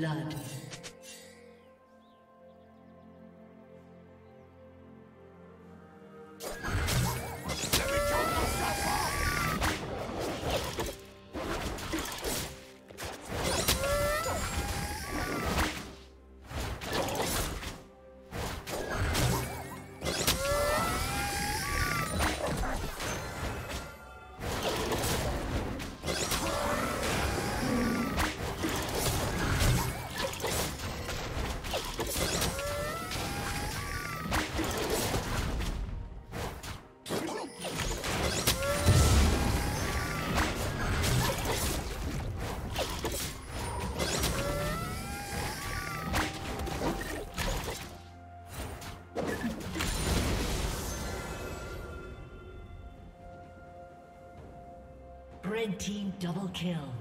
blood. Double kill.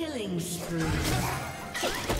Killing spree.